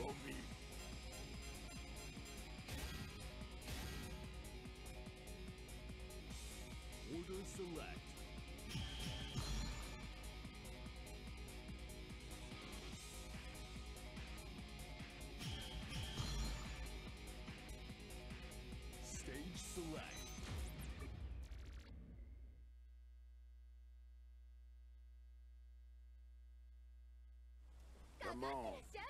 for me. Order select. Stage select. Come on.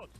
Hook.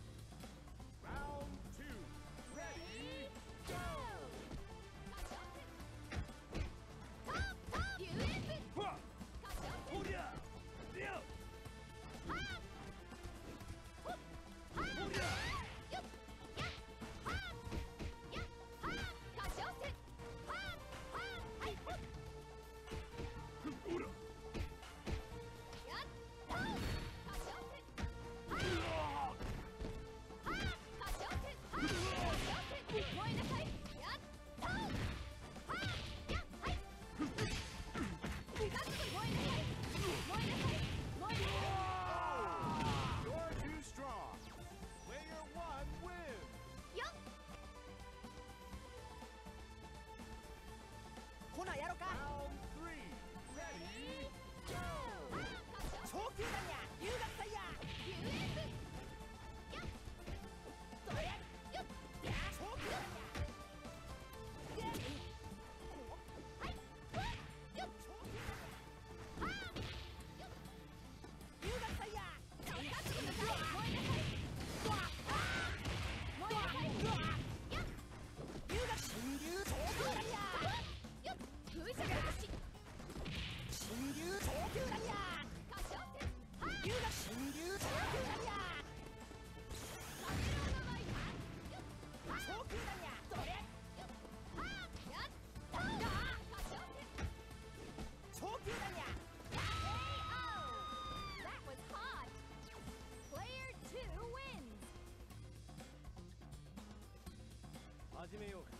始めようか。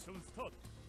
Mission Start。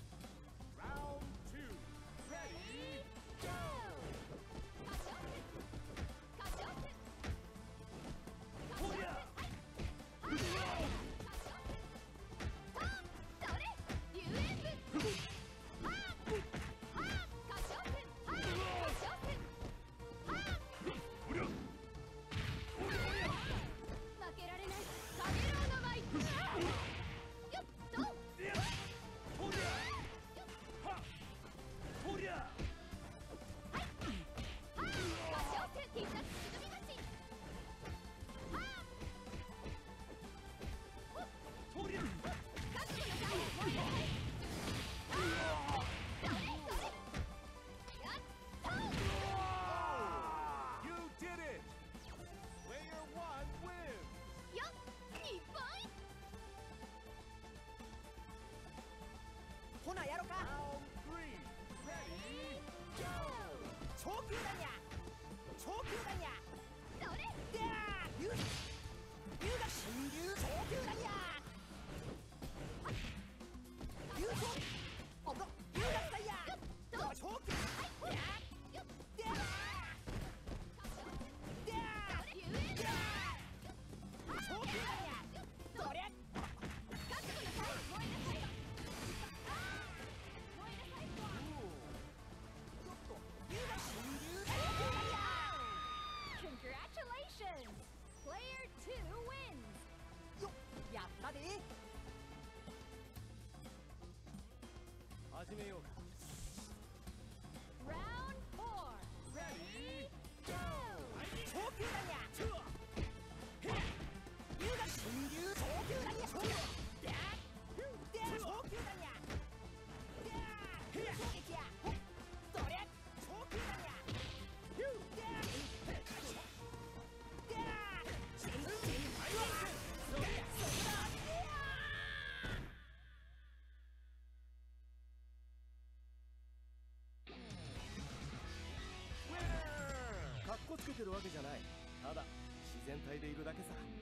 ってるわけじゃない。ただ自然体でいるだけさ。